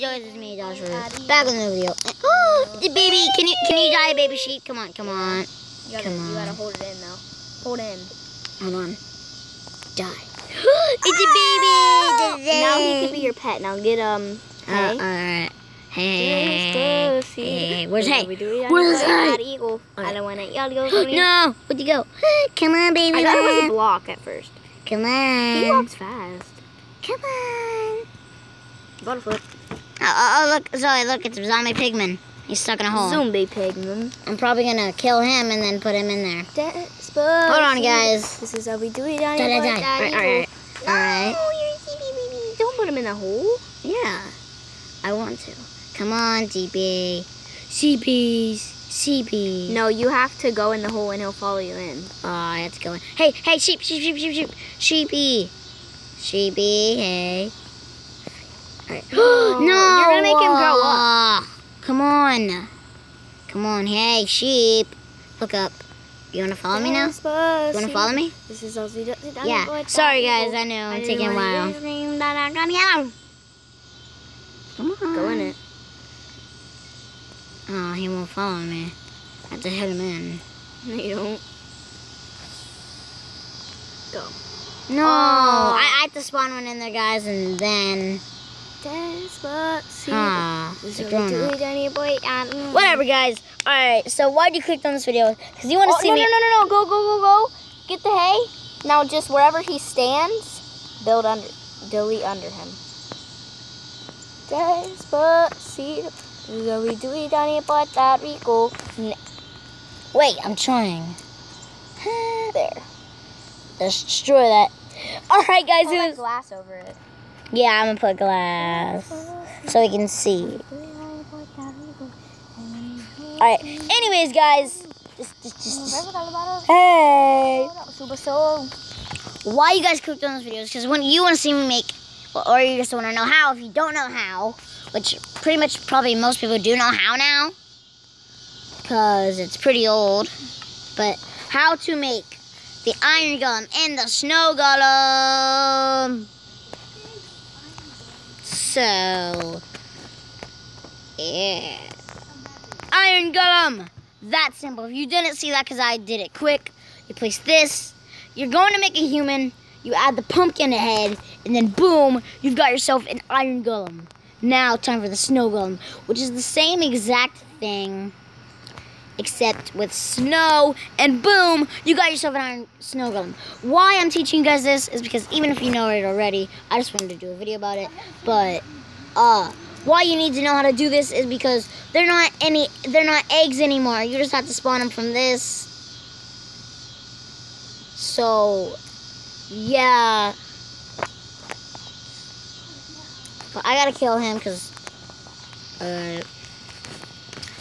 guys, it's me, Joshua. Back in the video. Oh, the baby, can you can you die, baby sheep? Come on, come on. You gotta, Come you gotta hold it in though. Hold in. Hold on. Die. it's a baby. Now he could be your pet. Now get um. Uh. Hey, hey, Just hey, see. hey, where's What Hay? do we do? We Where's add eagle. I don't want to yell. Go. No, where'd you go? Come on, baby. I thought it was a block at first. Come on. He walks fast. Come on. Butterfoot. Oh, oh, oh, look, Zoe, look, it's a Zombie Pigman. He's stuck in a hole. Zombie pigman. I'm probably gonna kill him and then put him in there. Hold on, guys. This is how we do it. Die, die, boy, die. Daddy Alright, alright. No, you're a baby. Don't put him in the hole. Yeah, I want to. Come on, DB. CPs. CPs. No, you have to go in the hole and he'll follow you in. Oh, I have to go in. Hey, hey, sheep, sheep, sheep, sheep, sheep. Sheepy. Sheepy, hey. Alright. no, You're gonna make him grow up. Come on. Come on, hey, sheep. Look up. You wanna follow me now? You wanna follow me? This is how we do it. on Yeah. Sorry, guys. I know I'm taking a while. Come on. Go in it. Oh, he won't follow me. I have to hit him in. No, you don't. Go. No, Oh. I, I have to spawn one in there, guys, and then. Despacito. Ah, This is a how we do up. it on your boy, um, Whatever, guys. All right. So why would you click on this video? Because you want to Oh, see no, me. no, no, no, no. Go, go, go, go. Get the hay. Now, just wherever he stands, build under, delete under him. Despacito. This is how we do it on your Puerto Rico. N- Wait, I'm trying. There. Let's destroy that. All right, guys. Put It like was, glass over it. Yeah, I'm gonna put glass so we can see. All right. Anyways, guys. Just, just, just, Hey. Why you guys clicked on this video is because when you want to see me make, or you just want to know how. If you don't know how, which pretty much probably most people do know how now, because it's pretty old. But how to make the iron golem and the snow golem. So, yeah, iron golem. That simple. If you didn't see that, because I did it quick, you place this. You're going to make a human. You add the pumpkin head, and then boom, you've got yourself an iron golem. Now, time for the snow golem, which is the same exact thing, except with snow, and boom, you got yourself an iron snow golem. Why I'm teaching you guys this is because even if you know it already, I just wanted to do a video about it. But, uh, why you need to know how to do this is because they're not any, they're not eggs anymore. You just have to spawn them from this. So, yeah. But I gotta kill him because, uh,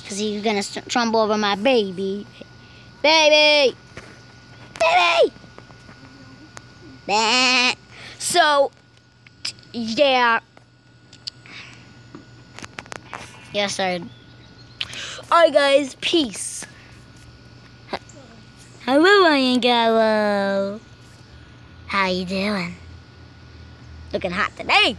because he's gonna st- trumble over my baby. Baby! Baby! Bah. So, yeah. Yeah, sorry. Alright, guys, peace. Hello, Iron Gallo. How you doing? Looking hot today.